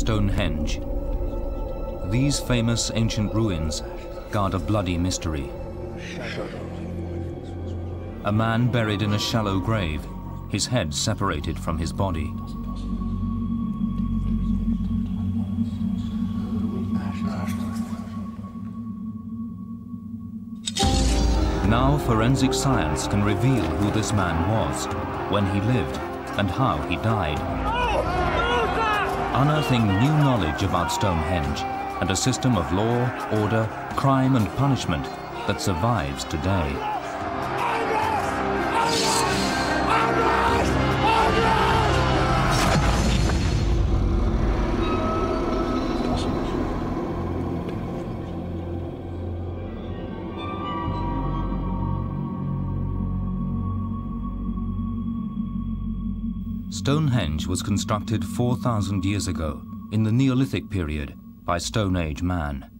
Stonehenge. These famous ancient ruins guard a bloody mystery. A man buried in a shallow grave, his head separated from his body. Now forensic science can reveal who this man was, when he lived, and how he died. Unearthing new knowledge about Stonehenge and a system of law, order, crime and punishment that survives today. Was constructed 4,000 years ago, in the Neolithic period, by Stone Age man.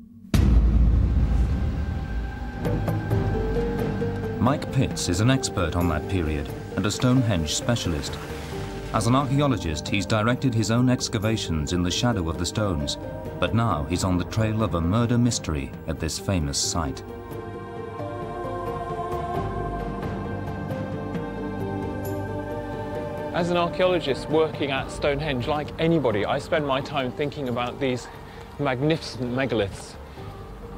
Mike Pitts is an expert on that period and a Stonehenge specialist. As an archaeologist, he's directed his own excavations in the shadow of the stones, but now he's on the trail of a murder mystery at this famous site. As an archaeologist working at Stonehenge, like anybody, I spend my time thinking about these magnificent megaliths.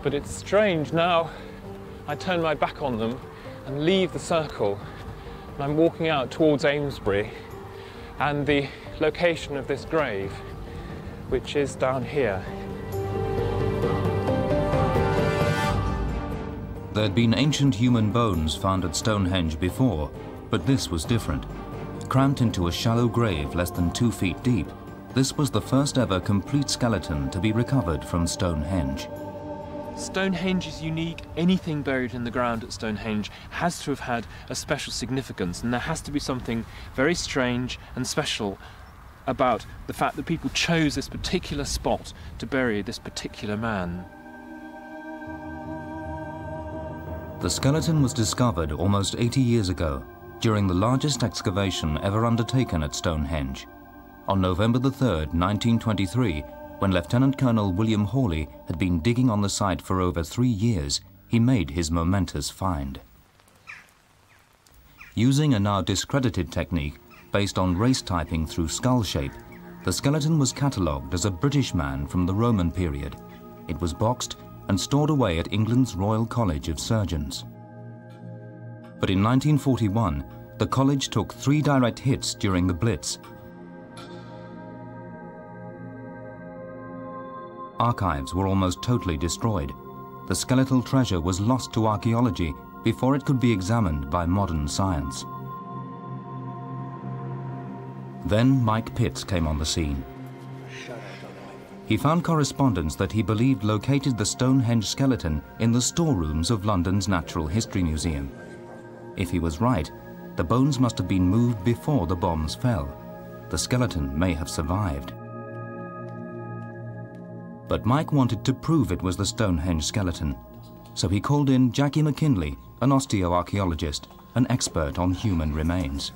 But it's strange now, I turn my back on them and leave the circle. And I'm walking out towards Amesbury and the location of this grave, which is down here. There'd been ancient human bones found at Stonehenge before, but this was different cramped into a shallow grave less than two feet deep, this was the first ever complete skeleton to be recovered from Stonehenge. Stonehenge is unique. Anything buried in the ground at Stonehenge has to have had a special significance, and there has to be something very strange and special about the fact that people chose this particular spot to bury this particular man. The skeleton was discovered almost 80 years ago during the largest excavation ever undertaken at Stonehenge. On November 3, 1923, when Lieutenant Colonel William Hawley had been digging on the site for over three years, he made his momentous find. Using a now discredited technique based on race typing through skull shape, the skeleton was catalogued as a British man from the Roman period. It was boxed and stored away at England's Royal College of Surgeons. But in 1941, the college took three direct hits during the Blitz. Archives were almost totally destroyed. The skeletal treasure was lost to archaeology before it could be examined by modern science. Then Mike Pitts came on the scene. He found correspondence that he believed located the Stonehenge skeleton in the storerooms of London's Natural History Museum. If he was right, the bones must have been moved before the bombs fell. The skeleton may have survived. But Mike wanted to prove it was the Stonehenge skeleton, so he called in Jackie McKinley, an osteoarchaeologist, an expert on human remains.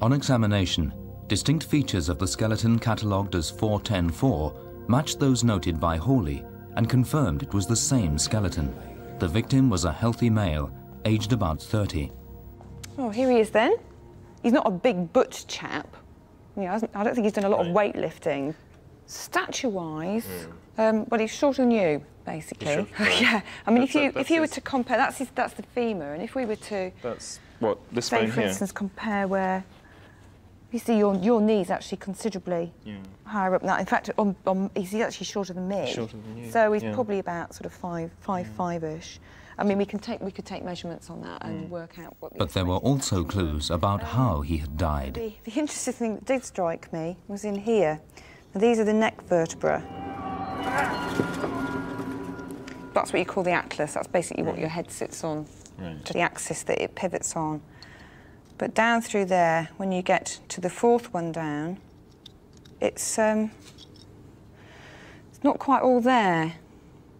On examination, distinct features of the skeleton catalogued as 4104 matched those noted by Hawley and confirmed it was the same skeleton. The victim was a healthy male, aged about 30. Oh, here he is then. He's not a big butch chap. You know, I don't think he's done a lot of weightlifting. Stature-wise, mm. um, well, he's shorter than you, basically. yeah. I mean, that's if you a, if you were to compare, that's his, that's the femur, and if we were to that's what this say, for here. instance, compare where you see your your knees actually considerably yeah. higher up than that. In fact, on, on, he's actually shorter than me. Shorter than you. So he's yeah. probably about sort of five, five, yeah. five-ish. I mean, we can take we could take measurements on that and work out what. The but there were also clues about um, how he had died. The, the, interesting thing that did strike me was in here. Now, these are the neck vertebrae. That's what you call the atlas. That's basically right. what your head sits on, right. the axis that it pivots on. But down through there, when you get to the fourth one down, it's um, it's not quite all there.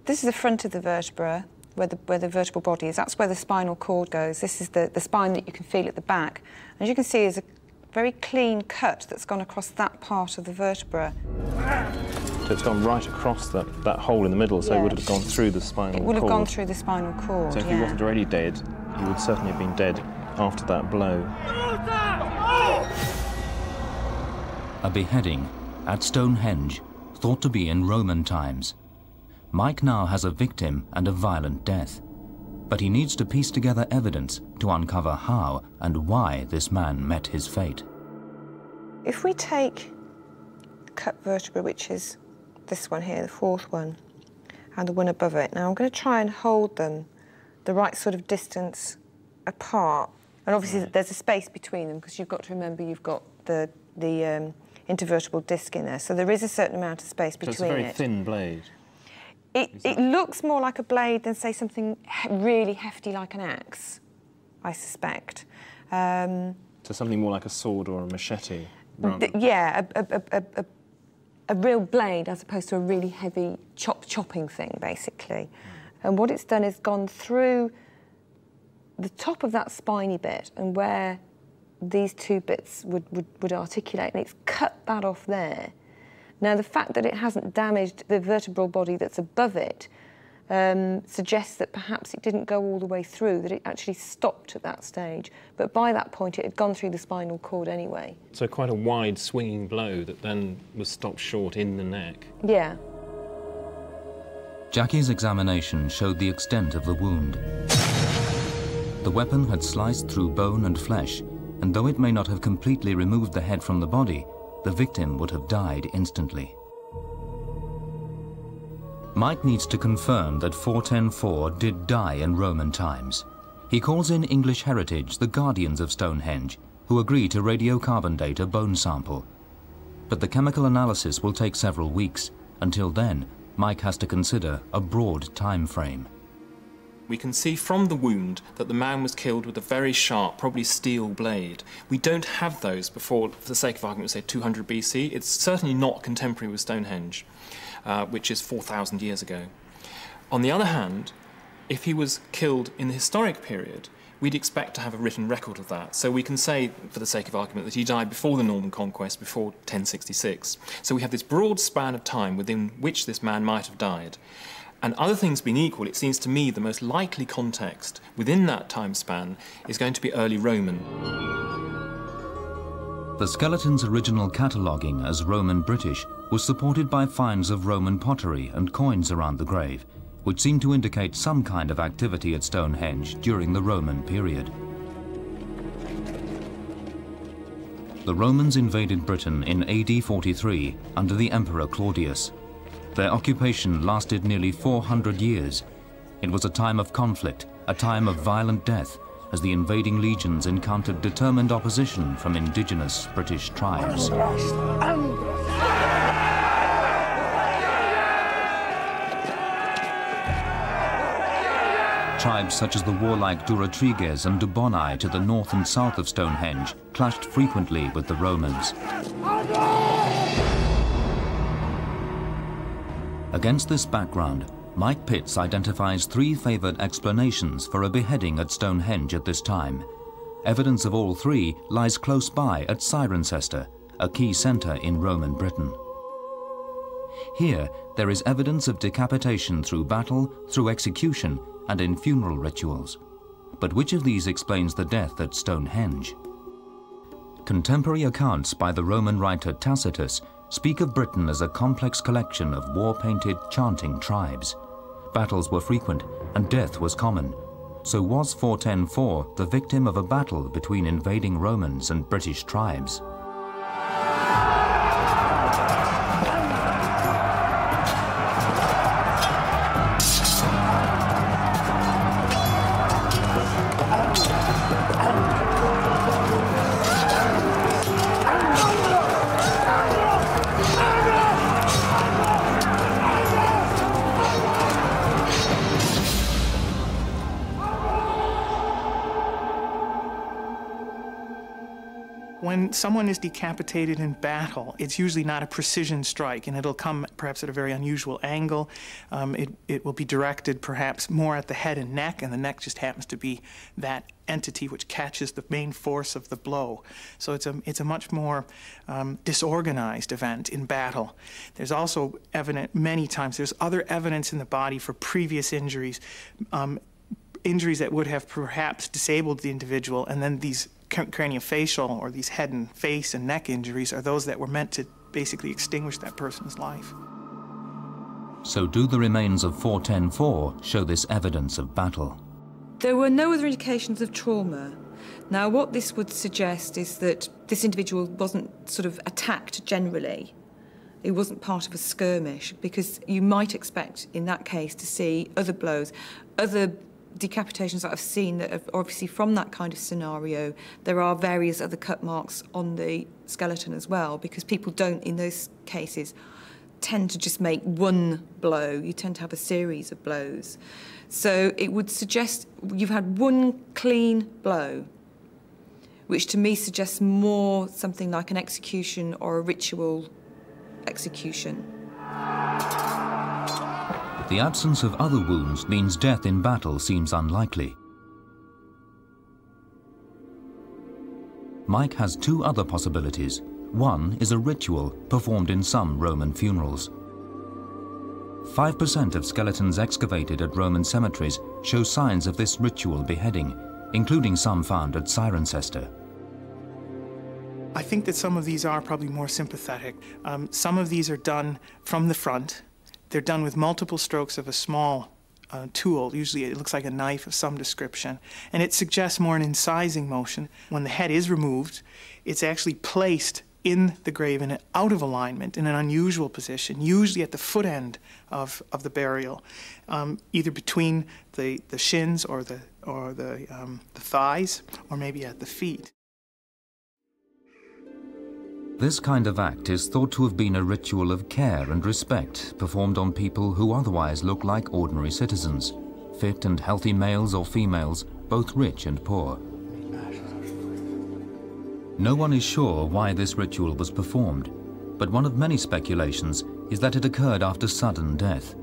This is the front of the vertebra where the, where the vertebral body is. That's where the spinal cord goes. This is the, the spine that you can feel at the back. As you can see, is a very clean cut that's gone across that part of the vertebra. So it's gone right across that, that hole in the middle, so Yeah. it would have gone through the spinal It would have cord. gone through the spinal cord. So if yeah. he wasn't already dead, he would certainly have been dead after that blow. A beheading at Stonehenge, thought to be in Roman times. Mike now has a victim and a violent death. But he needs to piece together evidence to uncover how and why this man met his fate. If we take the cut vertebra, which is this one here, the fourth one, and the one above it, now I'm going to try and hold them the right sort of distance apart. And obviously, there's a space between them because you've got to remember you've got the the um, intervertebral disc in there, so there is a certain amount of space between. So between it's a very it. thin blade. It, it looks more like a blade than, say, something he- really hefty like an axe, I suspect. Um, So something more like a sword or a machete. rather- yeah, a, a, a, a, a real blade as opposed to a really heavy chop chopping thing, basically. And what it's done is gone through the top of that spiny bit and where these two bits would, would, would articulate, and it's cut that off there. Now, the fact that it hasn't damaged the vertebral body that's above it um, suggests that perhaps it didn't go all the way through, that it actually stopped at that stage. But by that point, it had gone through the spinal cord anyway. So quite a wide swinging blow that then was stopped short in the neck. Yeah. Jackie's examination showed the extent of the wound. The weapon had sliced through bone and flesh, and though it may not have completely removed the head from the body, the victim would have died instantly. Mike needs to confirm that 4104 did die in Roman times. He calls in English Heritage, the guardians of Stonehenge, who agree to radiocarbon date a bone sample. But the chemical analysis will take several weeks. Until then, Mike has to consider a broad time frame. We can see from the wound that the man was killed with a very sharp, probably steel blade. We don't have those before, for the sake of argument, say 200 BC. It's certainly not contemporary with Stonehenge, uh, which is 4,000 years ago. On the other hand, if he was killed in the historic period, we'd expect to have a written record of that. So we can say, for the sake of argument, that he died before the Norman conquest, before 1066. So we have this broad span of time within which this man might have died. And other things being equal, it seems to me the most likely context within that time span is going to be early Roman. The skeleton's original cataloguing as Roman British was supported by finds of Roman pottery and coins around the grave, which seemed to indicate some kind of activity at Stonehenge during the Roman period. The Romans invaded Britain in AD 43 under the Emperor Claudius. Their occupation lasted nearly 400 years. It was a time of conflict, a time of violent death, as the invading legions encountered determined opposition from indigenous British tribes. Tribes such as the warlike Durotriges and Dobunni to the north and south of Stonehenge clashed frequently with the Romans. Against this background, Mike Pitts identifies three favoured explanations for a beheading at Stonehenge at this time. Evidence of all three lies close by at Cirencester, a key centre in Roman Britain. Here, there is evidence of decapitation through battle, through execution, and in funeral rituals. But which of these explains the death at Stonehenge? Contemporary accounts by the Roman writer Tacitus speak of Britain as a complex collection of war-painted, chanting tribes. Battles were frequent, and death was common. So was 4104 the victim of a battle between invading Romans and British tribes? Someone is decapitated in battle, it's usually not a precision strike, and it'll come perhaps at a very unusual angle. Um, it, it will be directed perhaps more at the head and neck, and the neck just happens to be that entity which catches the main force of the blow. So it's a, it's a much more um, disorganized event in battle. There's also evident many times, there's other evidence in the body for previous injuries. Um, injuries that would have perhaps disabled the individual, and then these craniofacial or these head and face and neck injuries are those that were meant to basically extinguish that person's life. So do the remains of 4104 show this evidence of battle? There were no other indications of trauma. Now, what this would suggest is that this individual wasn't sort of attacked generally. It wasn't part of a skirmish because you might expect in that case to see other blows, other decapitations that I've seen that are obviously from that kind of scenario, there are various other cut marks on the skeleton as well, because people don't, in those cases, tend to just make one blow. You tend to have a series of blows. So it would suggest you've had one clean blow, which to me suggests more something like an execution or a ritual execution. The absence of other wounds means death in battle seems unlikely. Mike has two other possibilities. One is a ritual performed in some Roman funerals. 5% of skeletons excavated at Roman cemeteries show signs of this ritual beheading, including some found at Cirencester. I think that some of these are probably more sympathetic. Um, some of these are done from the front, they're done with multiple strokes of a small uh, tool. Usually it looks like a knife of some description. And it suggests more an incising motion. When the head is removed, it's actually placed in the grave in an out of alignment in an unusual position, usually at the foot end of, of the burial, um, either between the, the shins or the, or the, um, the thighs, or maybe at the feet. This kind of act is thought to have been a ritual of care and respect performed on people who otherwise look like ordinary citizens, fit and healthy males or females, both rich and poor. No one is sure why this ritual was performed, but one of many speculations is that it occurred after sudden death,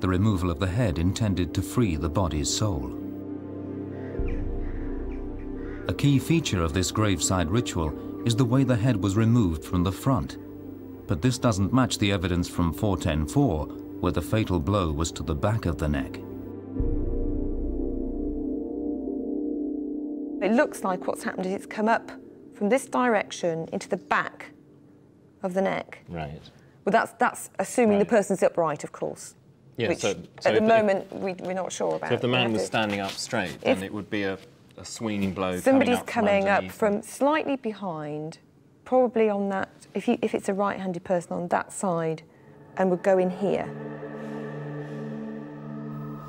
the removal of the head intended to free the body's soul. A key feature of this graveside ritual is the way the head was removed from the front. But this doesn't match the evidence from 4104, where the fatal blow was to the back of the neck. It looks like what's happened is it's come up from this direction into the back of the neck. Right. Well, that's, that's assuming right. the person's upright, of course. Yeah, which so, so at the if, moment we, are not sure about. So if the man was standing up straight, then it would be a a swinging blow. Somebody's coming up, from, up from slightly behind, probably on that. If you, if it's a right-handed person on that side, and would go in here.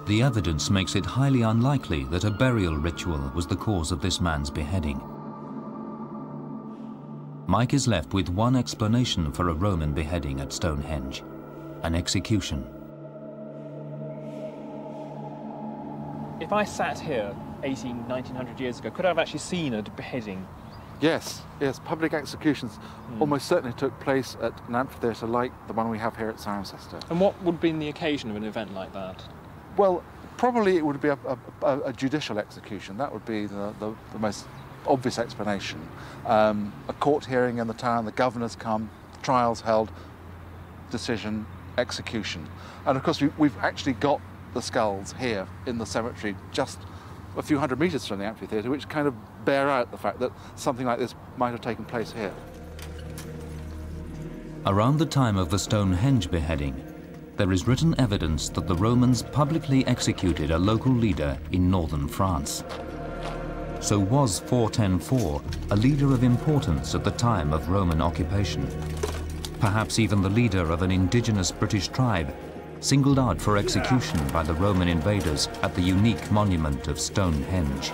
The evidence makes it highly unlikely that a burial ritual was the cause of this man's beheading. Mike is left with one explanation for a Roman beheading at Stonehenge, an execution. If I sat here 18, 1900 years ago, could I have actually seen a beheading? Yes, yes. Public executions mm. almost certainly took place at an amphitheatre like the one we have here at Cirencester. And what would be the occasion of an event like that? Well, probably it would be a, a, a judicial execution. That would be the, the, the most obvious explanation. Um, a court hearing in the town, the governors come, trials held, decision, execution. And of course, we, we've actually got the skulls here in the cemetery just a few hundred metres from the amphitheatre, which kind of bear out the fact that something like this might have taken place here. Around the time of the Stonehenge beheading, there is written evidence that the Romans publicly executed a local leader in northern France. So was 4104 a leader of importance at the time of Roman occupation? Perhaps even the leader of an indigenous British tribe singled out for execution by the Roman invaders at the unique monument of Stonehenge.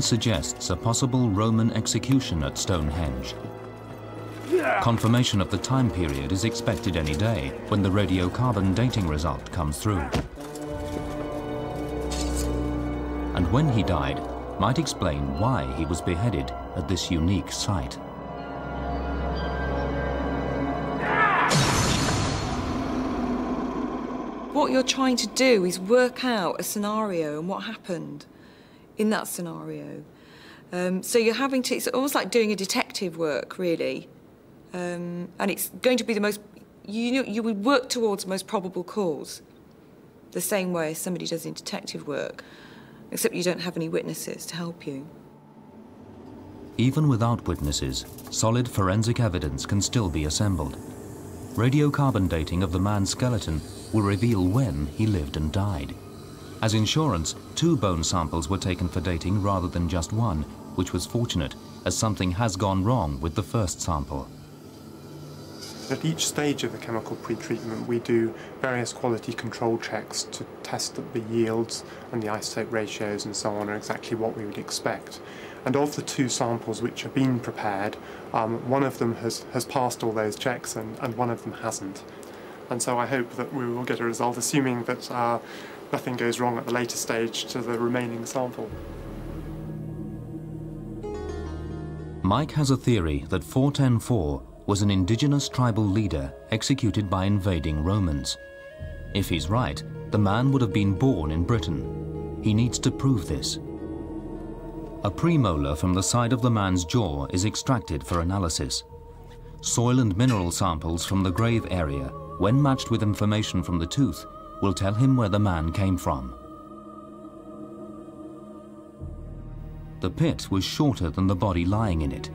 Suggests a possible Roman execution at Stonehenge. Confirmation of the time period is expected any day when the radiocarbon dating result comes through. And when he died, might explain why he was beheaded at this unique site. What you're trying to do is work out a scenario and what happened in that scenario. Um, so you're having to, it's almost like doing a detective work, really. Um, and it's going to be the most, you, you would work towards the most probable cause, the same way as somebody does in detective work, except you don't have any witnesses to help you. Even without witnesses, solid forensic evidence can still be assembled. Radiocarbon dating of the man's skeleton will reveal when he lived and died. As insurance, two bone samples were taken for dating rather than just one, which was fortunate, as something has gone wrong with the first sample. At each stage of the chemical pretreatment, we do various quality control checks to test that the yields and the isotope ratios and so on are exactly what we would expect. And of the two samples which have been prepared, um, one of them has, has passed all those checks and, and one of them hasn't. And so I hope that we will get a result, assuming that uh, nothing goes wrong at the later stage to the remaining sample. Mike has a theory that 4104 was an indigenous tribal leader executed by invading Romans. If he's right, the man would have been born in Britain. He needs to prove this. A premolar from the side of the man's jaw is extracted for analysis. Soil and mineral samples from the grave area when matched with information from the tooth, will tell him where the man came from. The pit was shorter than the body lying in it.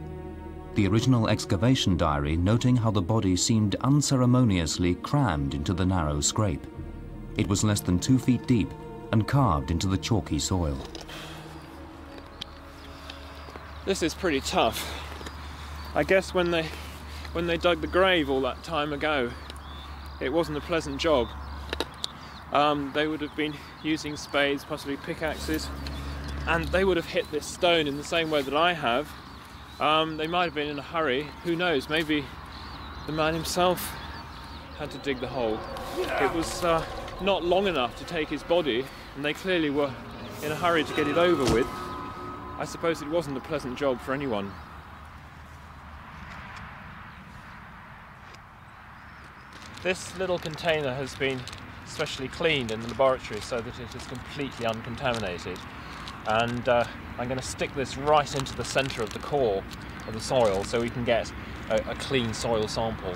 The original excavation diary noting how the body seemed unceremoniously crammed into the narrow scrape. It was less than two feet deep and carved into the chalky soil. This is pretty tough. I guess when they when they dug the grave all that time ago, it wasn't a pleasant job. Um, they would have been using spades, possibly pickaxes, and they would have hit this stone in the same way that I have. Um, they might have been in a hurry, who knows, maybe the man himself had to dig the hole. It was uh, not long enough to take his body, and they clearly were in a hurry to get it over with. I suppose it wasn't a pleasant job for anyone. This little container has been specially cleaned in the laboratory so that it is completely uncontaminated. And uh, I'm going to stick this right into the centre of the core of the soil so we can get a, a clean soil sample.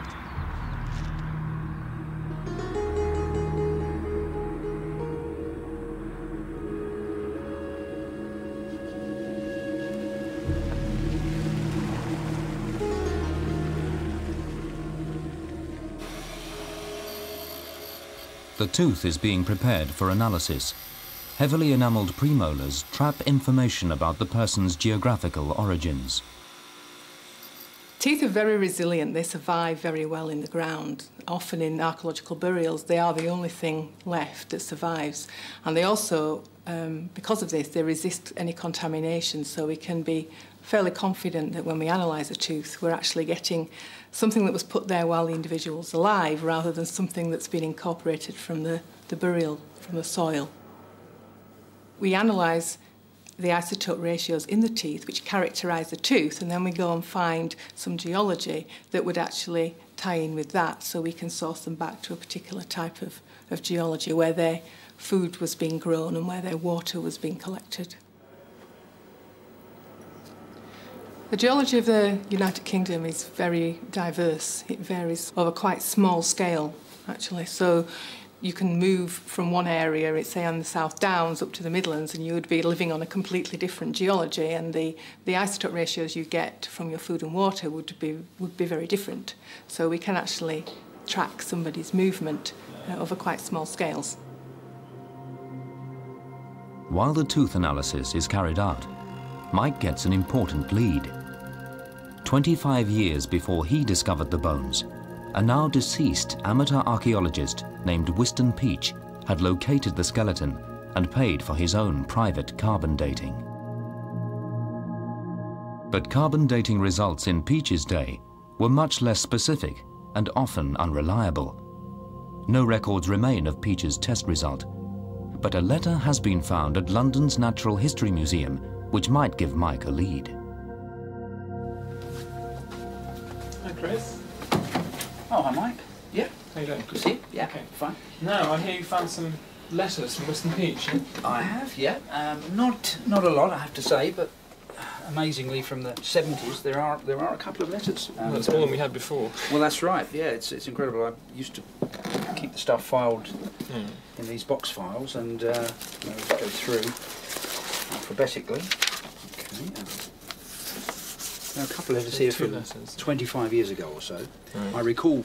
The tooth is being prepared for analysis. Heavily enameled premolars trap information about the person's geographical origins. Teeth are very resilient. They survive very well in the ground. Often in archaeological burials, they are the only thing left that survives. And they also, um, because of this, they resist any contamination. So we can be fairly confident that when we analyse a tooth, we're actually getting something that was put there while the individual's alive rather than something that's been incorporated from the, the burial, from the soil. We analyse the isotope ratios in the teeth which characterise the tooth and then we go and find some geology that would actually tie in with that so we can source them back to a particular type of, of geology where their food was being grown and where their water was being collected. The geology of the United Kingdom is very diverse. It varies over quite small scale, actually. So you can move from one area, say on the South Downs, up to the Midlands, and you would be living on a completely different geology, and the, the isotope ratios you get from your food and water would be, would be very different. So we can actually track somebody's movement uh, over quite small scales. While the tooth analysis is carried out, Mike gets an important lead. 25 years before he discovered the bones, a now deceased amateur archaeologist named Wystan Peach had located the skeleton and paid for his own private carbon dating. But carbon dating results in Peach's day were much less specific and often unreliable. No records remain of Peach's test result, but a letter has been found at London's Natural History Museum which might give Mike a lead. Hi, Chris. Oh, hi, Mike. Yeah. How you doing? Good to see you. Yeah, Okay. fine. Now, I hear you found some letters from Wystan Peach. I have, yeah. Um, not not a lot, I have to say, but amazingly, from the 70s, there are there are a couple of letters. Well, that's more than um, we had before. Well, that's right. Yeah, it's it's incredible. I used to keep the stuff filed Hmm. in these box files, and uh, I'll just go through alphabetically. Okay. um, are a couple of letters here from letters. 25 years ago or so. Right. I recall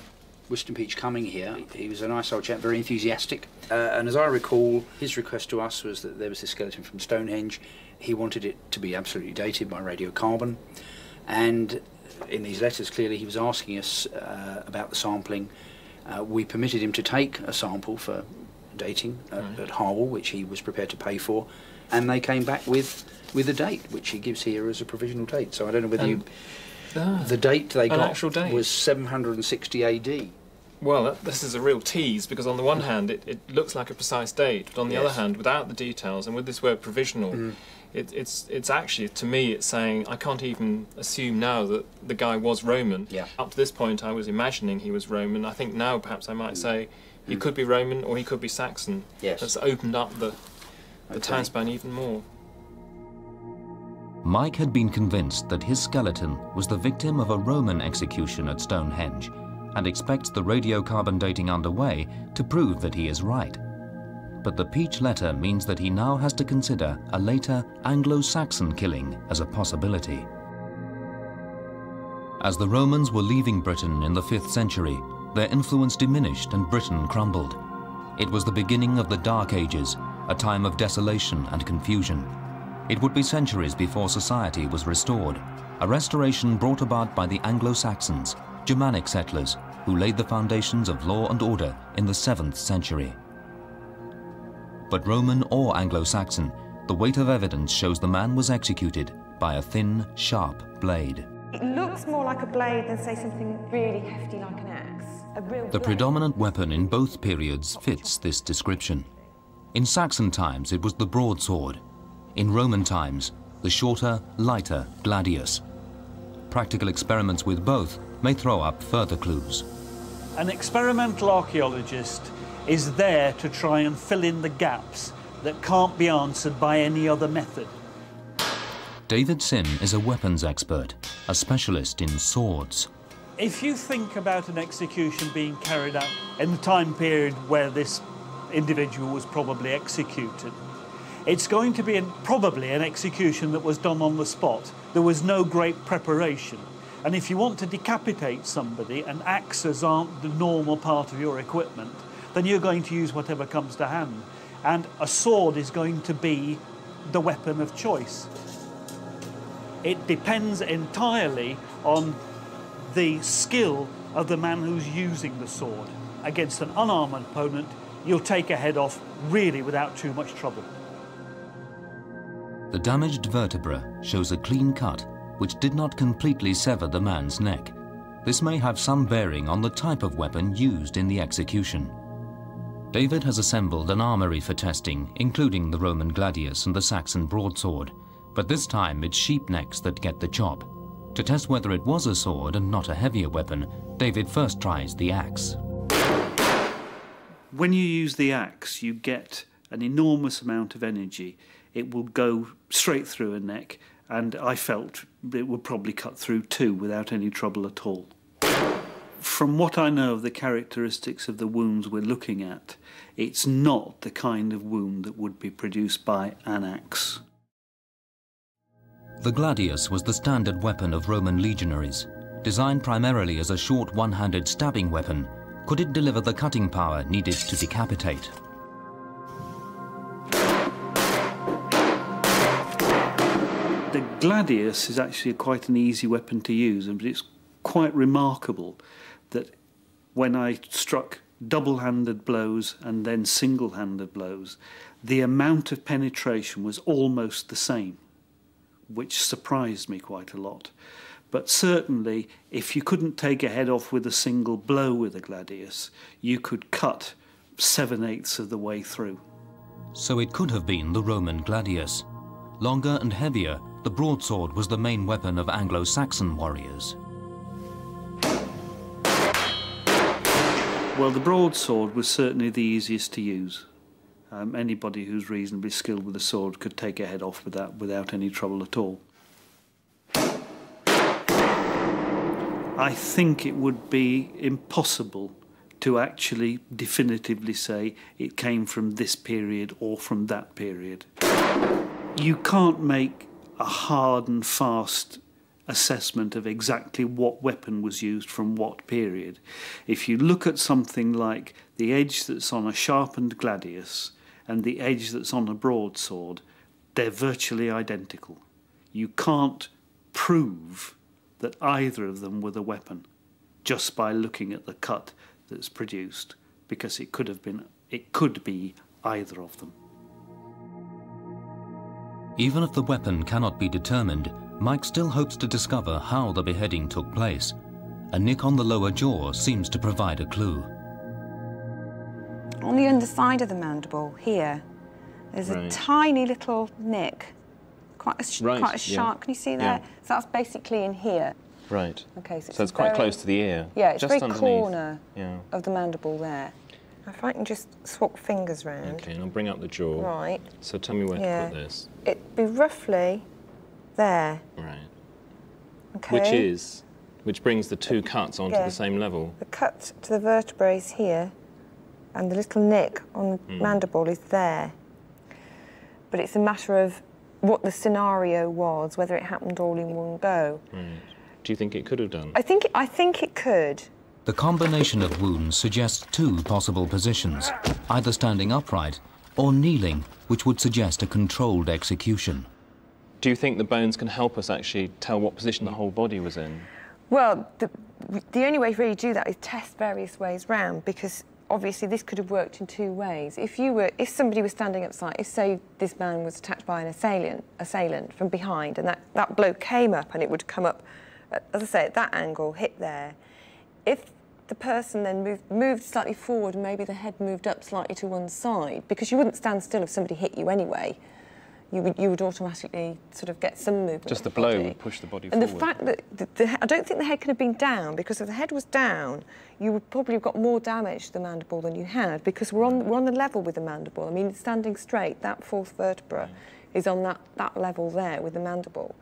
Wystan Peach coming here. He was a nice old chap, very enthusiastic. Uh, and as I recall, his request to us was that there was this skeleton from Stonehenge. He wanted it to be absolutely dated by radiocarbon. And in these letters, clearly, he was asking us uh, about the sampling. Uh, we permitted him to take a sample for dating at, Right. at Harwell, which he was prepared to pay for. And they came back with with a date, which he gives here as a provisional date. So I don't know whether you. Ah. The date they got date? was 760 AD. Well, that, this is a real tease because on the one hand, it, it looks like a precise date, but on the Yes. other hand, without the details and with this word provisional, Mm. It, it's it's actually to me it's saying I can't even assume now that the guy was Roman. Yeah. Up to this point, I was imagining he was Roman. I think now perhaps I might say he Mm. could be Roman or he could be Saxon. Yes. That's opened up the the Okay. time span even more. Mike had been convinced that his skeleton was the victim of a Roman execution at Stonehenge and expects the radiocarbon dating underway to prove that he is right. But the Peach letter means that he now has to consider a later Anglo-Saxon killing as a possibility. As the Romans were leaving Britain in the 5th century, their influence diminished and Britain crumbled. It was the beginning of the Dark Ages, a time of desolation and confusion. It would be centuries before society was restored, a restoration brought about by the Anglo-Saxons, Germanic settlers, who laid the foundations of law and order in the 7th century. But Roman or Anglo-Saxon, the weight of evidence shows the man was executed by a thin, sharp blade. It looks more like a blade than, say, something really hefty like an axe. A real The blade. predominant weapon in both periods fits this description. In Saxon times, it was the broadsword. In Roman times, the shorter, lighter gladius. Practical experiments with both may throw up further clues. An experimental archaeologist is there to try and fill in the gaps that can't be answered by any other method. David Sim is a weapons expert, a specialist in swords. If you think about an execution being carried out in the time period where this individual was probably executed, it's going to be an, probably an execution that was done on the spot. There was no great preparation. And if you want to decapitate somebody and axes aren't the normal part of your equipment, then you're going to use whatever comes to hand. And a sword is going to be the weapon of choice. It depends entirely on the skill of the man who's using the sword. Against an unarmed opponent, you'll take a head off really without too much trouble. The damaged vertebra shows a clean cut which did not completely sever the man's neck. This may have some bearing on the type of weapon used in the execution. David has assembled an armory for testing, including the Roman gladius and the Saxon broadsword, but this time it's sheep necks that get the job. To test whether it was a sword and not a heavier weapon, David first tries the axe. When you use the axe, you get an enormous amount of energy. It will go straight through a neck, and I felt it would probably cut through two without any trouble at all. From what I know of the characteristics of the wounds we're looking at, it's not the kind of wound that would be produced by an axe. The gladius was the standard weapon of Roman legionaries. Designed primarily as a short one-handed stabbing weapon, could it deliver the cutting power needed to decapitate? The gladius is actually quite an easy weapon to use, and it's quite remarkable that when I struck double-handed blows and then single-handed blows, the amount of penetration was almost the same. which surprised me quite a lot. But certainly, if you couldn't take a head off with a single blow with a gladius, you could cut seven eighths of the way through. So it could have been the Roman gladius. Longer and heavier, the broadsword was the main weapon of Anglo Saxon warriors. Well, the broadsword was certainly the easiest to use. Um, anybody who's reasonably skilled with a sword could take a head off with that without any trouble at all. I think it would be impossible to actually definitively say it came from this period or from that period. You can't make a hard and fast assessment of exactly what weapon was used from what period. If you look at something like the edge that's on a sharpened gladius and the edge that's on a broadsword, they're virtually identical. You can't prove that either of them were the weapon just by looking at the cut that's produced because it could have been it could be either of them. Even if the weapon cannot be determined, Mike still hopes to discover how the beheading took place. A nick on the lower jaw seems to provide a clue. On the underside of the mandible, here, there's Right. a tiny little nick, quite a, sh- Right, quite a yeah. sharp. Can you see Yeah. So that's basically in here. Right. Okay, so it's, So it's quite very- close to the ear. Yeah, it's just very underneath. corner Yeah. of the mandible there. If I can just swap fingers round. Okay, and I'll bring up the jaw. Right. So tell me where Yeah. to put this. It'd be roughly there. Right. Okay. Which is, which brings the two cuts onto Yeah. the same level. The cut to the vertebrae is here, and the little nick on the Mm. mandible is there. But it's a matter of what the scenario was, whether it happened all in one go. Right. Do you think it could have done? I think I think it could. The combination of wounds suggests two possible positions, either standing upright or kneeling, which would suggest a controlled execution. Do you think the bones can help us actually tell what position the whole body was in? Well, the, the only way to really do that is test various ways round because obviously this could have worked in two ways. If you were, if somebody was standing upside, if say this man was attacked by an assailant, assailant from behind, and that, that blow came up and it would come up, uh, as I say, at that angle, hit there. If the person then moved, moved slightly forward maybe the head moved up slightly to one side, because you wouldn't stand still if somebody hit you anyway, you would, you would automatically sort of get some movement. Just the blow body. would push the body And the fact that the, the, I don't think the head could have been down because if the head was down, you would probably have got more damage to the mandible than you had because we're on we're on the level with the mandible. I mean, standing straight, that fourth vertebra is on that that level there with the mandible,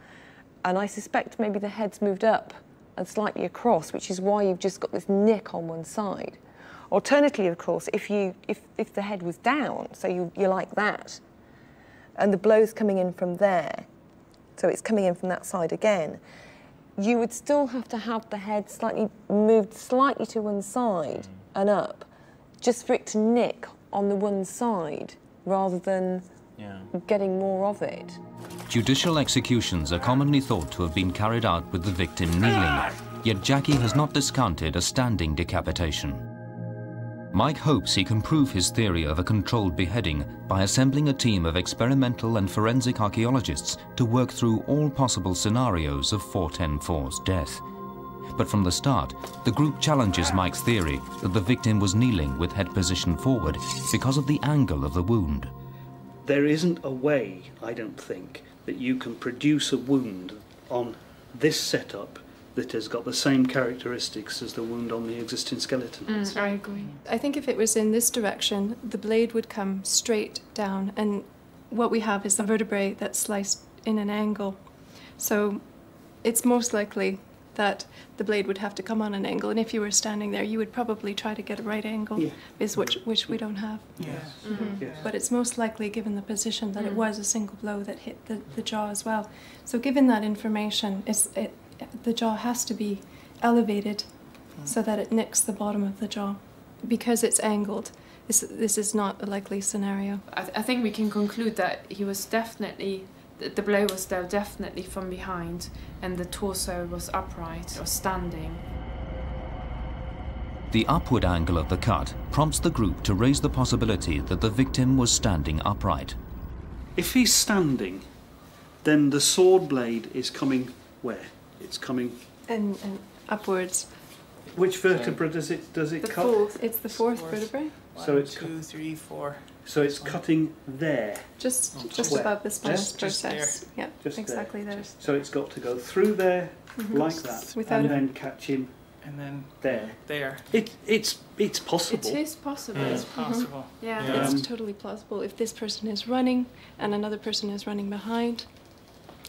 and I suspect maybe the head's moved up and slightly across, which is why you've just got this nick on one side. Alternatively, of course, if you if if the head was down, so you you're like that, and the blow's coming in from there, so it's coming in from that side again, you would still have to have the head slightly moved slightly to one side and up, just for it to nick on the one side rather than Yeah. getting more of it. Judicial executions are commonly thought to have been carried out with the victim kneeling, yet Jackie has not discounted a standing decapitation. Mike hopes he can prove his theory of a controlled beheading by assembling a team of experimental and forensic archaeologists to work through all possible scenarios of 4104's death. But from the start, the group challenges Mike's theory that the victim was kneeling with head positioned forward because of the angle of the wound. There isn't a way, I don't think, that you can produce a wound on this setup that has got the same characteristics as the wound on the existing skeleton. Mm, I agree. I think if it was in this direction, the blade would come straight down, and what we have is the vertebrae that's sliced in an angle. So it's most likely that the blade would have to come on an angle, and if you were standing there, you would probably try to get a right angle, Yeah. is which which we don't have. Yes. Mhm. Yes. But it's most likely, given the position, that it Mm. was a single blow that hit the, the jaw as well. So, given that information, it's, it, the jaw has to be elevated hmm. so that it nicks the bottom of the jaw. Because it's angled, this, this is not a likely scenario. I, th- I think we can conclude that he was definitely the, the blow was there definitely from behind, and the torso was upright or standing. The upward angle of the cut prompts the group to raise the possibility that the victim was standing upright. If he's standing, then the sword blade is coming where? It's coming. And, and upwards. Which vertebra does it does it The cut? fourth. It's the fourth vertebrae. So it's two, three, four. So it's cutting there. Just just Where? above the spinous Just- just process. Yeah, Just there. exactly there. So it's got to go through there Mhm. like that, Without and a- then catch him And then there. there. It it's it's possible. It is possible. It's Mhm. possible. Yeah, Yeah. it's Um, totally plausible. If this person is running and another person is running behind,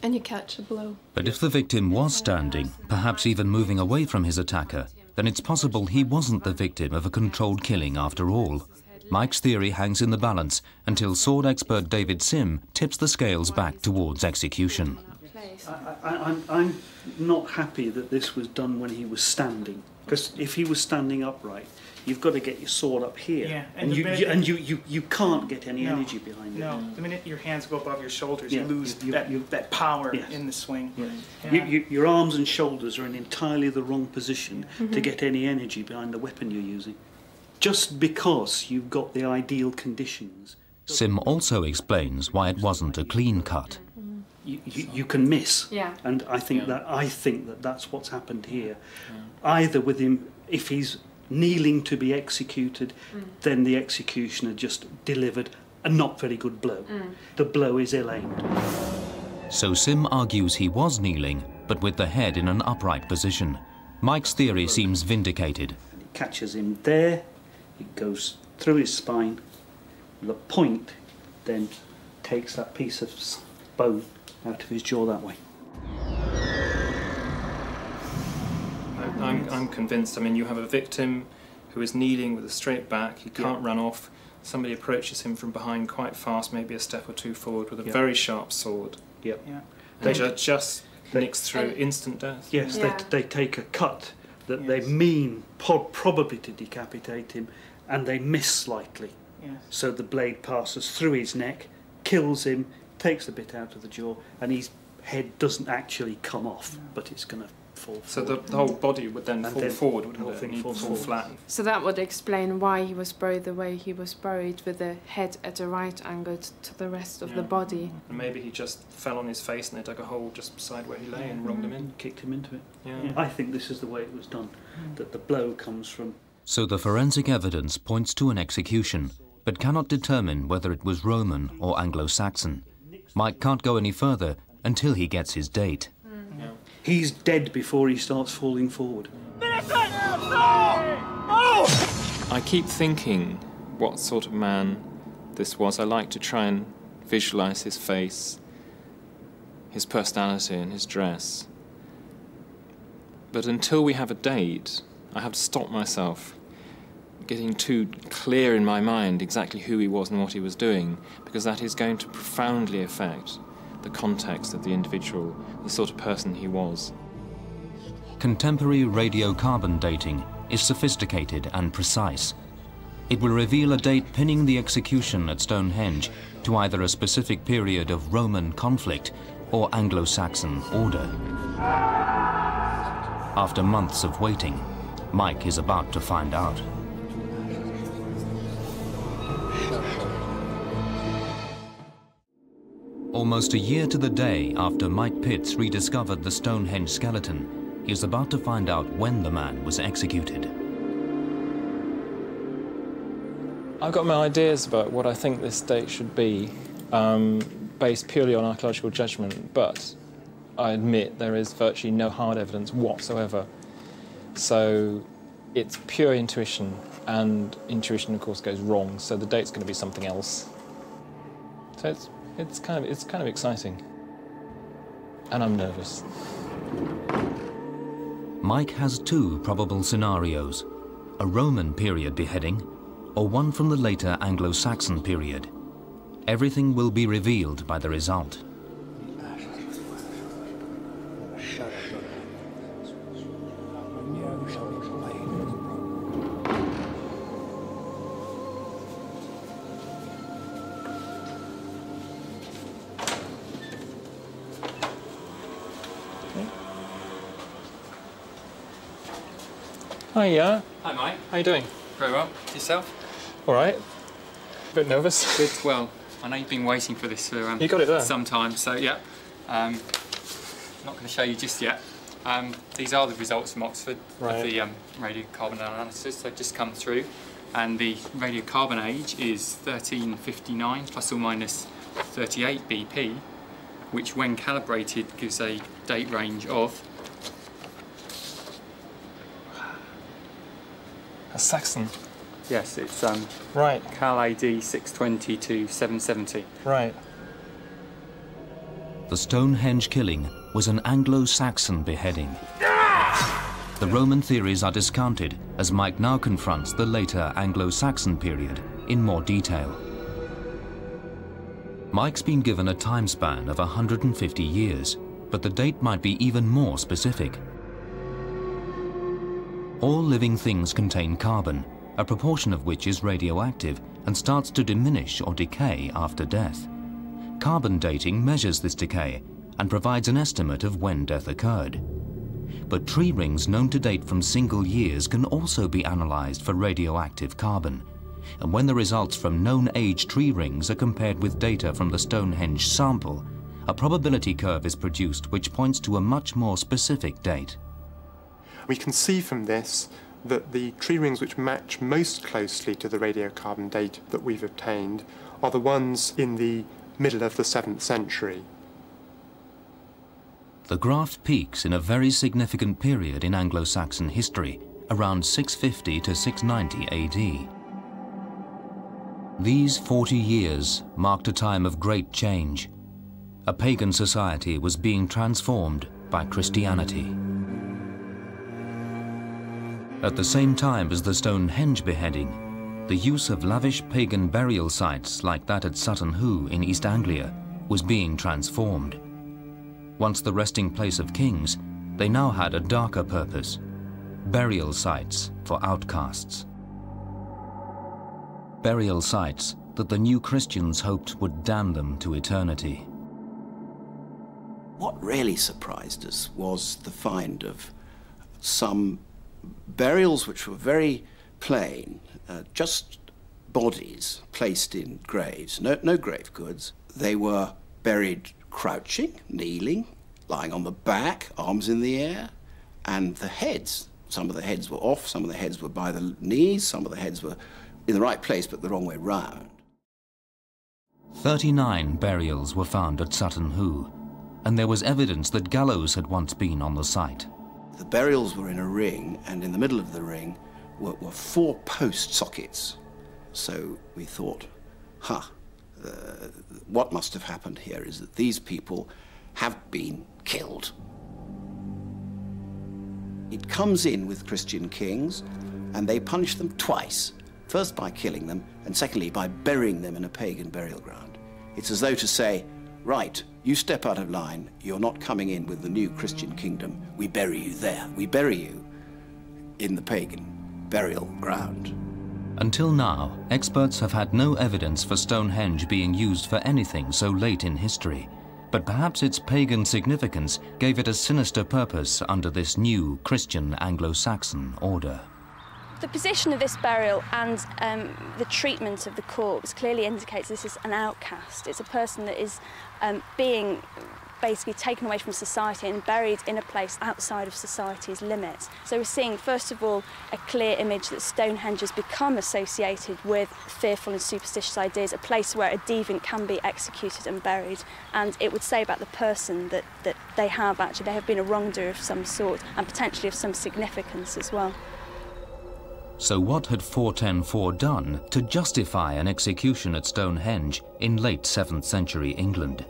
and you catch a blow. But if the victim was standing, perhaps even moving away from his attacker, then it's possible he wasn't the victim of a controlled killing after all. Mike's theory hangs in the balance until sword expert David Sim tips the scales back towards execution. I, I, I'm I'm not happy that this was done when he was standing. Because if he was standing upright, you've got to get your sword up here, Yeah, and and, you, minute- you and you, you you can't get any No, energy behind it. No, the minute your hands go above your shoulders, Yeah, you lose you- that, you- that power Yes. in the swing. Yeah. Yeah. You, you, your arms and shoulders are in entirely the wrong position to Mhm. get any energy behind the weapon you're using. Just because you've got the ideal conditions, Sim also explains why it wasn't a clean cut. you, you, you can miss. Yeah. And I think that I think that that's what's happened here. Either with him, if he's kneeling to be executed, Mm. then the executioner just delivered a not very good blow. Mm. The blow is ill aimed. So Sim argues he was kneeling, but with the head in an upright position. Mike's theory seems vindicated. It catches him there, it goes through his spine. The point then takes that piece of bone out of his jaw that way. I'm, I'm convinced. I mean, you have a victim who is kneeling with a straight back. He can't run off. Somebody approaches him from behind quite fast, maybe a step or two forward, with a Yeah. very sharp sword. Yep. Yeah. And They- ju- just they- nicks through And- instant death. Yes, Yeah. they, they take a cut that they mean po- probably to decapitate him, and they miss slightly. Yes. So the blade passes through his neck, kills him, takes a bit out of the jaw, and his head doesn't actually come off, but it's going to fall So the, the whole body would then And fall then forward, the wouldn't whole thing He'd falls fall flat. So that would explain why he was buried the way he was buried, with the head at a right angle to the rest of the body. And maybe he just fell on his face and they dug a hole just beside where he lay and mm-hmm. rolled him in. Kicked him into it. Yeah. I think this is the way it was done, mm. that the blow comes from So the forensic evidence points to an execution, but cannot determine whether it was Roman or Anglo-Saxon. Mike can't go any further until he gets his date. He's dead before he starts falling forward. I keep thinking what sort of man this was. I like to try and visualize his face, his personality, and his dress. But until we have a date, I have to stop myself getting too clear in my mind exactly who he was and what he was doing, because that is going to profoundly affect the context of the individual, the sort of person he was. Contemporary radiocarbon dating is sophisticated and precise. It will reveal a date pinning the execution at Stonehenge to either a specific period of Roman conflict or Anglo-Saxon order. After months of waiting, Mike is about to find out. Almost a year to the day after Mike Pitts rediscovered the Stonehenge skeleton, he is about to find out when the man was executed. I've got my ideas about what I think this date should be, um, based purely on archaeological judgment, but I admit there is virtually no hard evidence whatsoever. So it's pure intuition, and intuition, of course, goes wrong, so the date's going to be something else. So it's, it's, kind of, it's kind of exciting. And I'm nervous. Mike has two probable scenarios a Roman period beheading or one from the later Anglo Saxon period. Everything will be revealed by the result. Hi, yeah. Hi, Mike. How you doing? Very well. Yourself? All right. A Bit nervous. Good. Well, I know you've been waiting for this for um, You got it there. some time, so yeah. Um, not going to show you just yet. Um, these are the results from Oxford Right. of the um, radiocarbon analysis. They've just come through, and the radiocarbon age is 1359 plus or minus 38 BP, which, when calibrated, gives a date range of A Saxon. yes, it's um, right Cal AD 620 to 770. Right. The Stonehenge killing was an Anglo-Saxon beheading. The Roman theories are discounted as Mike now confronts the later Anglo-Saxon period in more detail. Mike's been given a time span of 150 years, but the date might be even more specific. All living things contain carbon, a proportion of which is radioactive and starts to diminish or decay after death. Carbon dating measures this decay and provides an estimate of when death occurred. But tree rings known to date from single years can also be analyzed for radioactive carbon. And when the results from known age tree rings are compared with data from the Stonehenge sample, a probability curve is produced which points to a much more specific date. We can see from this that the tree rings which match most closely to the radiocarbon date that we've obtained are the ones in the middle of the 7th century. The graph peaks in a very significant period in Anglo-Saxon history, around 650 to 690 AD. These 40 years marked a time of great change. A pagan society was being transformed by Christianity. At the same time as the Stonehenge beheading, the use of lavish pagan burial sites like that at Sutton Hoo in East Anglia was being transformed. Once the resting place of kings, they now had a darker purpose burial sites for outcasts. Burial sites that the new Christians hoped would damn them to eternity. What really surprised us was the find of some burials which were very plain, uh, just bodies placed in graves, no, no grave goods. They were buried crouching, kneeling, lying on the back, arms in the air, and the heads. Some of the heads were off, some of the heads were by the knees, some of the heads were in the right place but the wrong way round. 39 burials were found at Sutton Hoo, and there was evidence that gallows had once been on the site. The burials were in a ring, and in the middle of the ring were, were four post sockets. So we thought, ha, huh, uh, what must have happened here is that these people have been killed. It comes in with Christian kings, and they punish them twice. First by killing them, and secondly by burying them in a pagan burial ground. It's as though to say, right, you step out of line, you're not coming in with the new Christian kingdom. We bury you there. We bury you in the pagan burial ground. Until now, experts have had no evidence for Stonehenge being used for anything so late in history. But perhaps its pagan significance gave it a sinister purpose under this new Christian Anglo-Saxon order. The position of this burial and um, the treatment of the corpse clearly indicates this is an outcast. It's a person that is um, being basically taken away from society and buried in a place outside of society's limits. So we're seeing, first of all, a clear image that Stonehenge has become associated with fearful and superstitious ideas, a place where a deviant can be executed and buried. And it would say about the person that, that they have actually, they have been a wrongdoer of some sort and potentially of some significance as well. So what had 4104 done to justify an execution at Stonehenge in late 7th century England?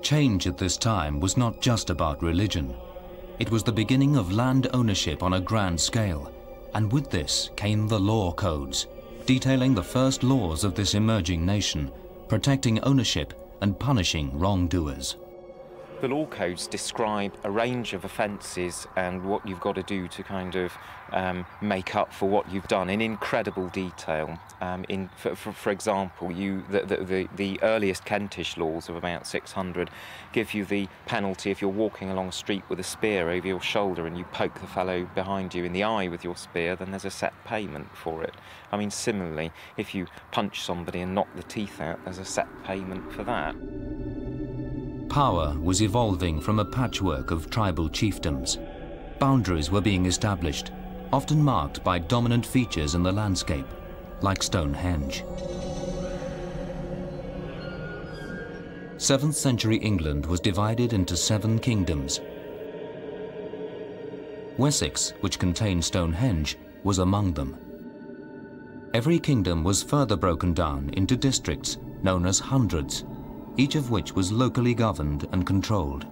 Change at this time was not just about religion. It was the beginning of land ownership on a grand scale, and with this came the law codes, detailing the first laws of this emerging nation, protecting ownership and punishing wrongdoers. The law codes describe a range of offences and what you've got to do to kind of um, make up for what you've done in incredible detail. Um, in, for, for, for, example, you, the, the, the, earliest Kentish laws of about 600 give you the penalty if you're walking along a street with a spear over your shoulder and you poke the fellow behind you in the eye with your spear, then there's a set payment for it. I mean, similarly, if you punch somebody and knock the teeth out, there's a set payment for that. Power was evolving from a patchwork of tribal chiefdoms. Boundaries were being established, often marked by dominant features in the landscape, like Stonehenge. 7th century England was divided into seven kingdoms. Wessex, which contained Stonehenge, was among them. Every kingdom was further broken down into districts known as hundreds, each of which was locally governed and controlled.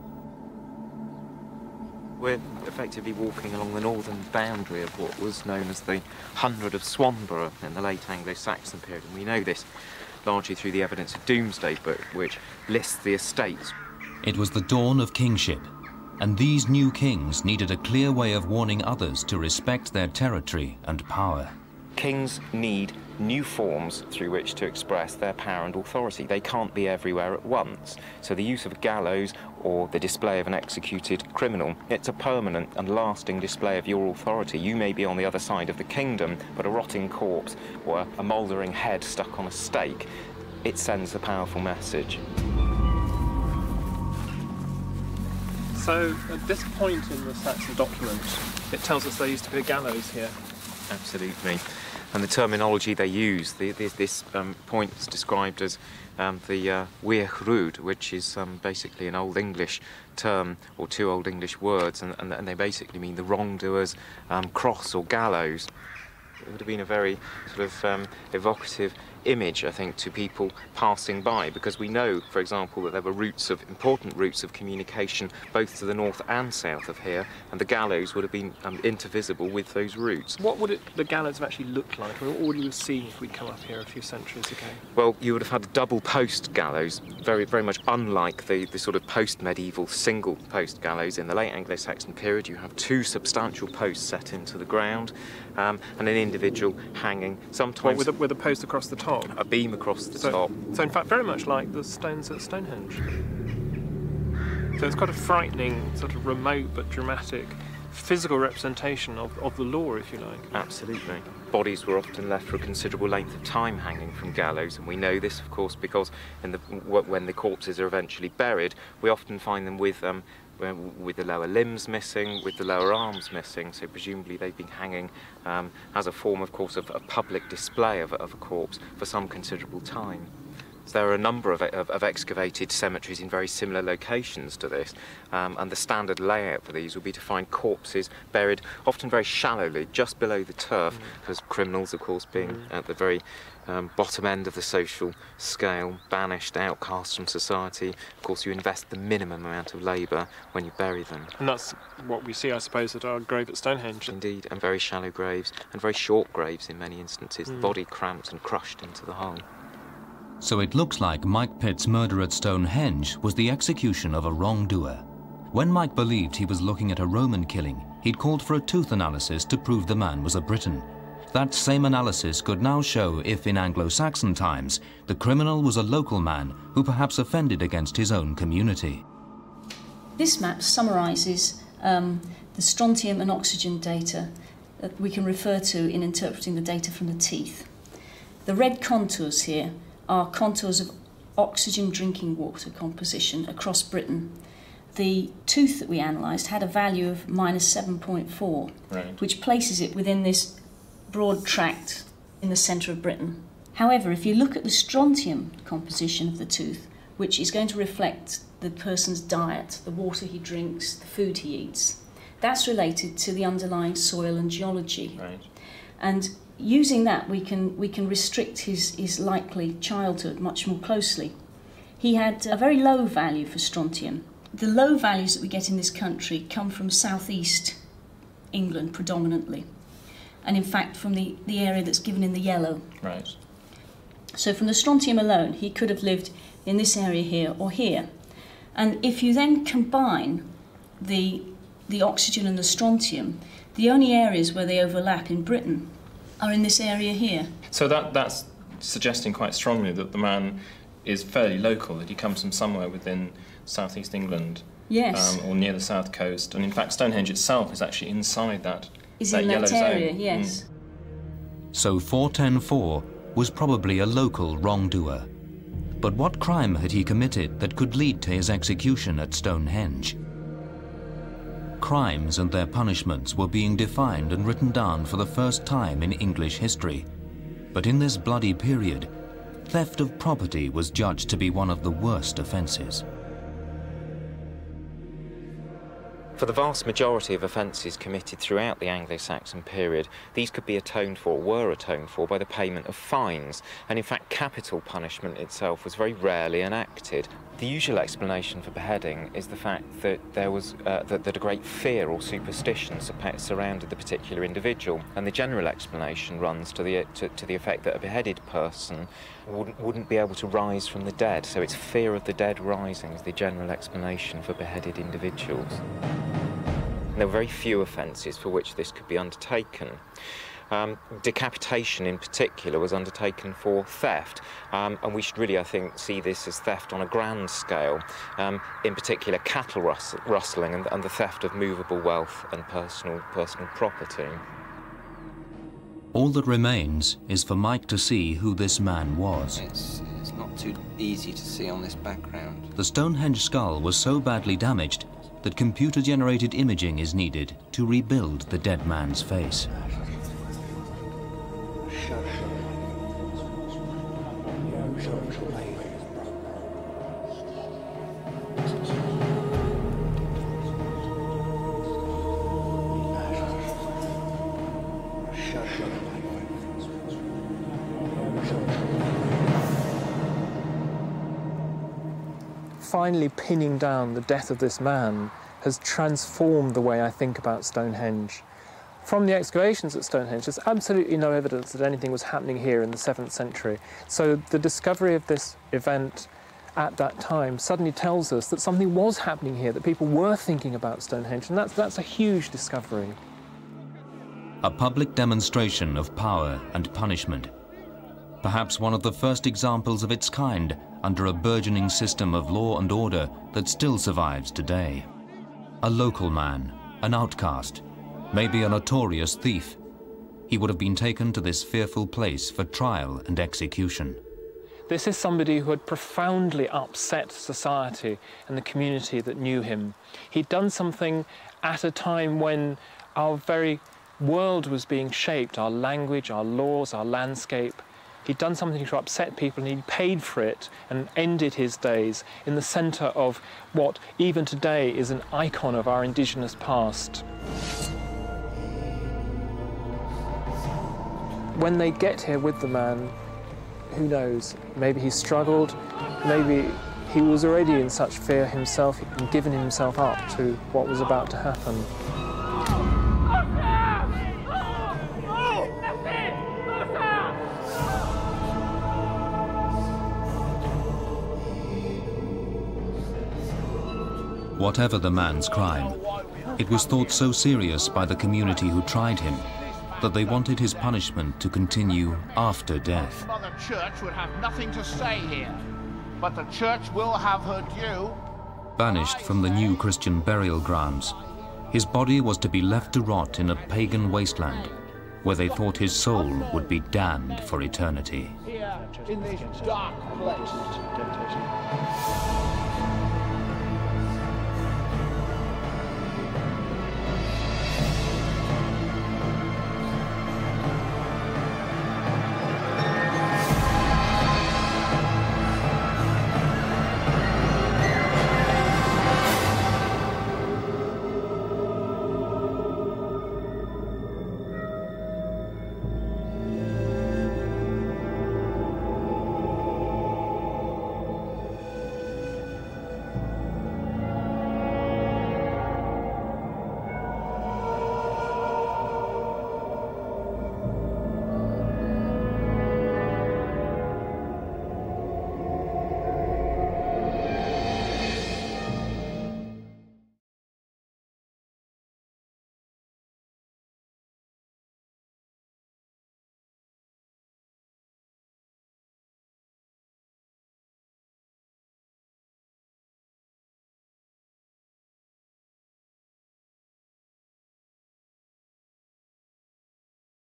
We're effectively walking along the northern boundary of what was known as the Hundred of Swanborough in the late Anglo-Saxon period, and we know this largely through the evidence of Domesday Book, which lists the estates. It was the dawn of kingship, and these new kings needed a clear way of warning others to respect their territory and power. Kings need new forms through which to express their power and authority. They can't be everywhere at once. So the use of a gallows or the display of an executed criminal, it's a permanent and lasting display of your authority. You may be on the other side of the kingdom, but a rotting corpse or a mouldering head stuck on a stake, it sends a powerful message. So at this point in the Saxon document, it tells us there used to be a gallows here. Absolutely. And the terminology they use, the, the, this um, point is described as um, the uh, which is um, basically an Old English term or two Old English words, and, and, and they basically mean the wrongdoer's um, cross or gallows. It would have been a very sort of um, evocative image, I think, to people passing by, because we know, for example, that there were routes of important routes of communication both to the north and south of here, and the gallows would have been um, intervisible with those routes. What would it, the gallows have actually looked like? What would you have seen if we'd come up here a few centuries ago? Well, you would have had a double post gallows, very, very much unlike the, the sort of post-medieval single post gallows in the late Anglo-Saxon period. You have two substantial posts set into the ground, um, and an individual hanging, sometimes... What, with, a, with a post across the top? Top. A beam across the so, top. So in fact, very much like the stones at Stonehenge. So it's quite a frightening, sort of remote but dramatic physical representation of, of the law, if you like. Absolutely. Bodies were often left for a considerable length of time hanging from gallows, and we know this, of course, because the, when the corpses are eventually buried, we often find them with um, with the lower limbs missing, with the lower arms missing, so presumably they've been hanging um, as a form, of course, of a public display of, of a corpse for some considerable time. So there are a number of, of, of, excavated cemeteries in very similar locations to this, um, and the standard layout for these would be to find corpses buried often very shallowly, just below the turf, because mm. criminals, of course, being mm. at the very um, bottom end of the social scale, banished, outcast from society. Of course, you invest the minimum amount of labour when you bury them. And that's what we see, I suppose, at our grave at Stonehenge. Indeed, and very shallow graves, and very short graves in many instances, mm. the body cramped and crushed into the hole. So it looks like Mike Pitt's murder at Stonehenge was the execution of a wrongdoer. When Mike believed he was looking at a Roman killing, he'd called for a tooth analysis to prove the man was a Briton. That same analysis could now show if in Anglo-Saxon times the criminal was a local man who perhaps offended against his own community. This map summarises um, the strontium and oxygen data that we can refer to in interpreting the data from the teeth. The red contours here are contours of oxygen drinking water composition across Britain. The tooth that we analysed had a value of minus 7.4, right. which places it within this broad tract in the centre of Britain. However, if you look at the strontium composition of the tooth, which is going to reflect the person's diet, the water he drinks, the food he eats, that's related to the underlying soil and geology. Right. And using that, we can, we can restrict his, his likely childhood much more closely. He had a very low value for strontium. The low values that we get in this country come from southeast England predominantly, and in fact from the, the area that's given in the yellow. Right. So from the strontium alone, he could have lived in this area here or here. And if you then combine the, the oxygen and the strontium, the only areas where they overlap in Britain are in this area here. So that that's suggesting quite strongly that the man is fairly local, that he comes from somewhere within southeast England. Yes. Um, or near the south coast. And in fact, Stonehenge itself is actually inside that, is that in that area, zone. yes. Mm. So 4104 was probably a local wrongdoer. But what crime had he committed that could lead to his execution at Stonehenge? Crimes and their punishments were being defined and written down for the first time in English history. But in this bloody period, theft of property was judged to be one of the worst offences. For the vast majority of offences committed throughout the Anglo-Saxon period, these could be atoned for, were atoned for, by the payment of fines, and in fact capital punishment itself was very rarely enacted. The usual explanation for beheading is the fact that there was uh, that, that, a great fear or superstition surrounded the particular individual, and the general explanation runs to the to, to the effect that a beheaded person wouldn't, wouldn't be able to rise from the dead. So it's fear of the dead rising is the general explanation for beheaded individuals. There were very few offences for which this could be undertaken. Um, decapitation in particular was undertaken for theft, um, and we should really, I think, see this as theft on a grand scale, um, in particular cattle rust rustling and, and, the theft of movable wealth and personal, personal property. All that remains is for Mike to see who this man was. It's, it's not too easy to see on this background. The Stonehenge skull was so badly damaged that computer-generated imaging is needed to rebuild the dead man's face. Finally pinning down the death of this man has transformed the way I think about Stonehenge. From the excavations at Stonehenge, there's absolutely no evidence that anything was happening here in the 7th century. So the discovery of this event at that time suddenly tells us that something was happening here, that people were thinking about Stonehenge, and that's, that's a huge discovery. A public demonstration of power and punishment. Perhaps one of the first examples of its kind under a burgeoning system of law and order that still survives today. A local man, an outcast, maybe a notorious thief. He would have been taken to this fearful place for trial and execution. This is somebody who had profoundly upset society and the community that knew him. He'd done something at a time when our very world was being shaped, our language, our laws, our landscape, He'd done something to upset people and he paid for it and ended his days in the centre of what, even today, is an icon of our indigenous past. When they get here with the man, who knows, maybe he struggled, maybe he was already in such fear himself and given himself up to what was about to happen. Whatever the man's crime, it was thought so serious by the community who tried him that they wanted his punishment to continue after death. The church would have nothing to say here, but the church will have her due. Banished from the new Christian burial grounds, his body was to be left to rot in a pagan wasteland where they thought his soul would be damned for eternity. Here, in this dark place.